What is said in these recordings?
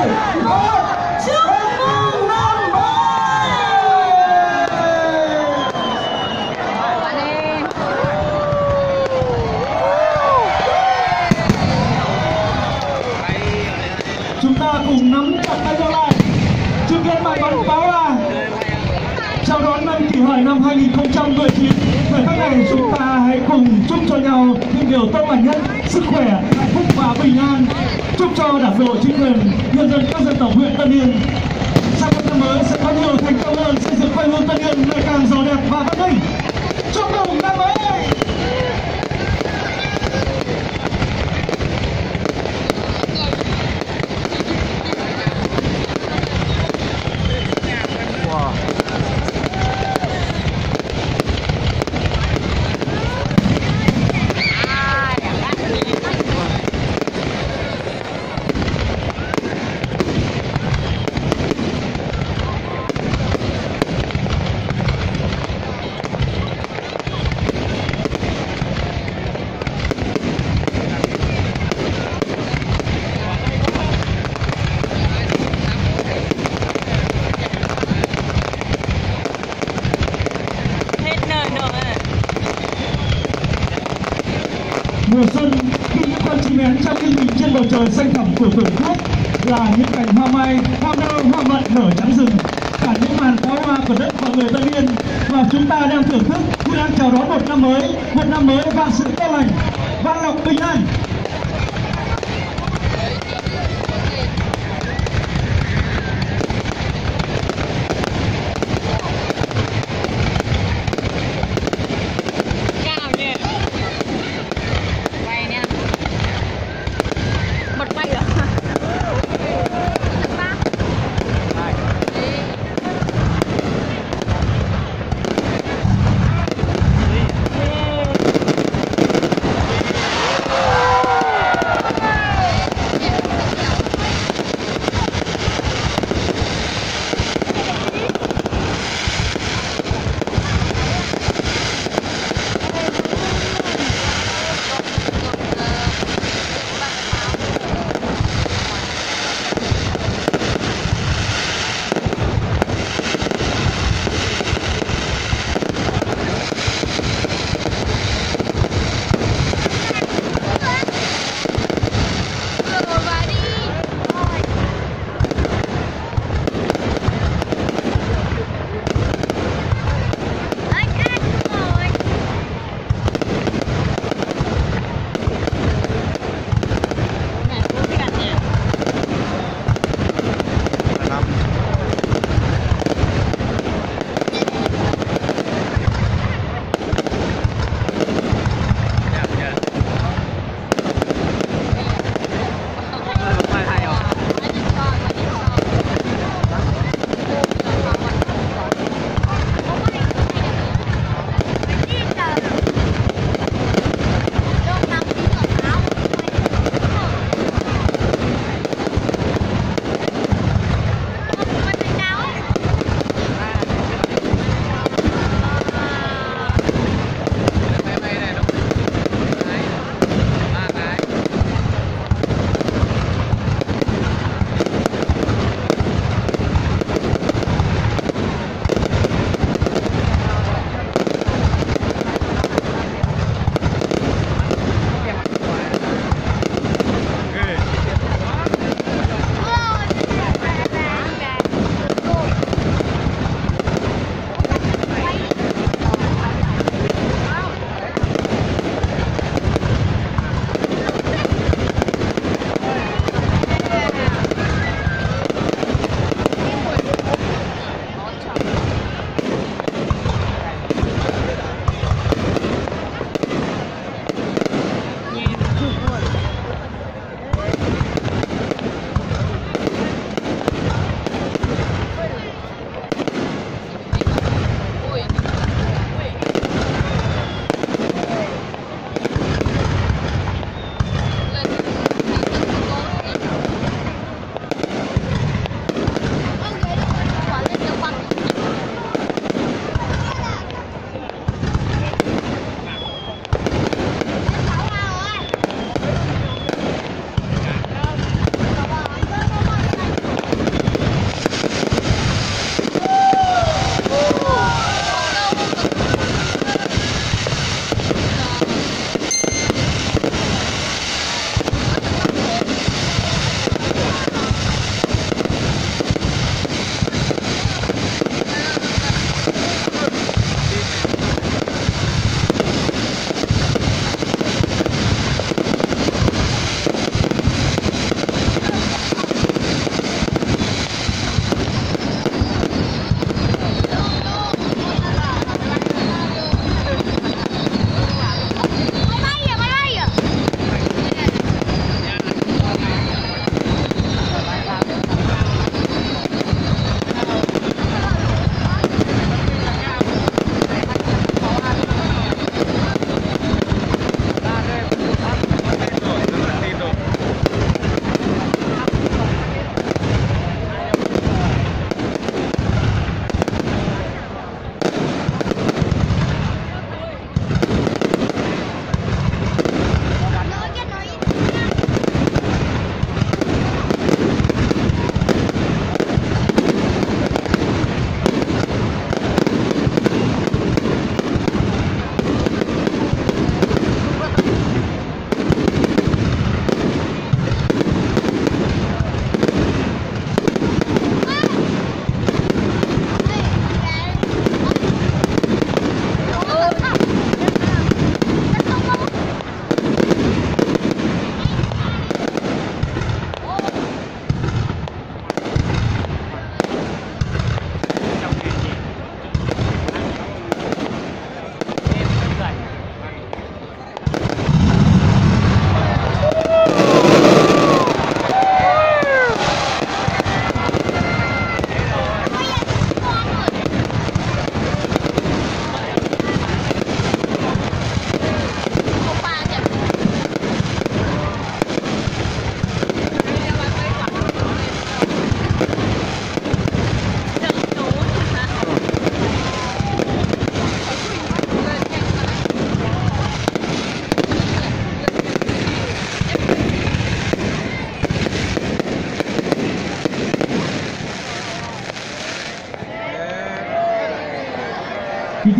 chúng ta cùng nắm chặt tay nhau lại chứng kiến màn bắn pháo là chào đón năm kỷ hợi năm 2019 thời khắc này, chúng ta hãy cùng chúc cho nhau những điều tốt lành nhất, sức khỏe bình an. Chúc cho đảng bộ chính quyền, nhân dân các dân tộc huyện Tân Yên. Sang năm mới sẽ có nhiều thành công hơn xây dựng quê hương Tân Yên ngày càng giàu đẹp và văn minh. Chúc mừng năm mới! Mùa xuân khi những con chim én trong kinh bình trên bầu trời xanh thẳm của tổ quốc là những cảnh hoa mai, hoa nâu, hoa mận nở trắng rừng. Cả những màn pháo hoa của đất và người tân yên và chúng ta đang thưởng thức cũng đang chào đón một năm mới, một năm mới vạn sự tốt lành, vạn lộc bình an.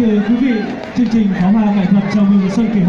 Thưa quý vị, chương trình pháo hoa nghệ thuật chào mừng Xuân Kỷ Hợi.